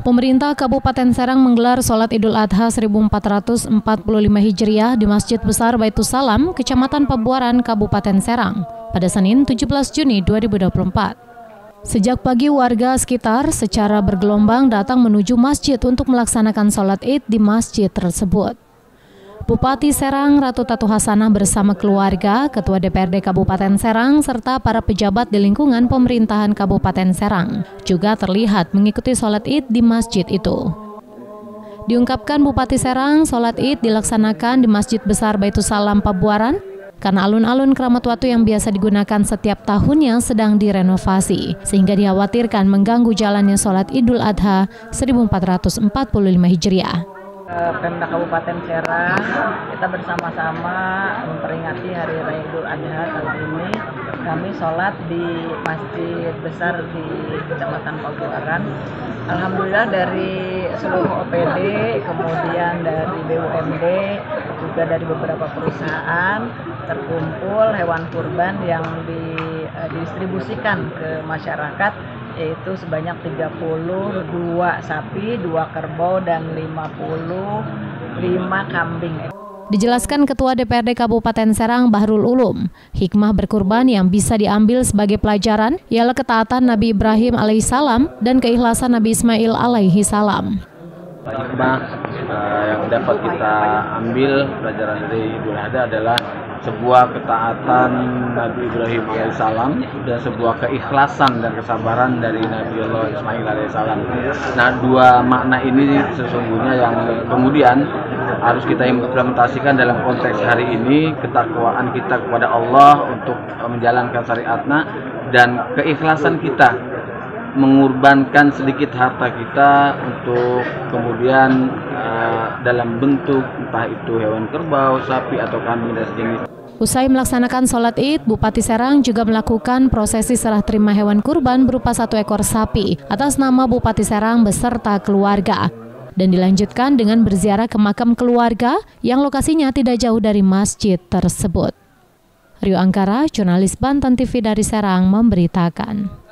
Pemerintah Kabupaten Serang menggelar sholat Idul Adha 1445 Hijriah di Masjid Besar Baitus Salam, Kecamatan Pabuaran, Kabupaten Serang, pada Senin 17 Juni 2024. Sejak pagi warga sekitar secara bergelombang datang menuju masjid untuk melaksanakan sholat id di masjid tersebut. Bupati Serang Ratu Tatu Hasanah bersama keluarga, Ketua DPRD Kabupaten Serang, serta para pejabat di lingkungan pemerintahan Kabupaten Serang juga terlihat mengikuti sholat id di masjid itu. Diungkapkan Bupati Serang, sholat id dilaksanakan di Masjid Besar Baitus Salam Pabuaran karena alun-alun keramat waktu yang biasa digunakan setiap tahunnya sedang direnovasi, sehingga dikhawatirkan mengganggu jalannya sholat Idul Adha 1445 Hijriah. Pemda Kabupaten Serang kita bersama-sama memperingati Hari Raya Idul Adha tahun ini. Kami sholat di masjid besar di Kecamatan Pabuaran Alhamdulillah dari seluruh OPD kemudian dari BUMD juga dari beberapa perusahaan terkumpul hewan kurban yang didistribusikan ke masyarakat yaitu sebanyak 32 sapi, 2 kerbau dan 55 kambing. Dijelaskan Ketua DPRD Kabupaten Serang Bahrul Ulum, hikmah berkurban yang bisa diambil sebagai pelajaran ialah ketaatan Nabi Ibrahim alaihissalam dan keikhlasan Nabi Ismail alaihi salam. Hikmah uh, yang dapat kita ambil pelajaran dari Idul Adha adalah sebuah ketaatan Nabi Ibrahim alaihissalam dan sebuah keikhlasan dan kesabaran dari Nabi Allah Ismail alaihissalam. Nah dua makna ini sesungguhnya yang kemudian harus kita implementasikan dalam konteks hari ini ketakwaan kita kepada Allah untuk menjalankan syariatnya dan keikhlasan kita mengorbankan sedikit harta kita untuk kemudian uh, dalam bentuk entah itu hewan kerbau, sapi atau kambing dan sejenis Usai melaksanakan sholat id, Bupati Serang juga melakukan prosesi serah terima hewan kurban berupa satu ekor sapi atas nama Bupati Serang beserta keluarga. Dan dilanjutkan dengan berziarah ke makam keluarga yang lokasinya tidak jauh dari masjid tersebut. Rio Angkara, jurnalis Banten TV dari Serang, memberitakan.